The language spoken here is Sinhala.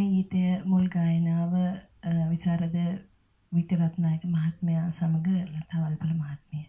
මේ ගීතය මුල් ගායනාව විසරද විටරත්නායක මහත්මයා සමග ලතා වල්පල මහත්මිය.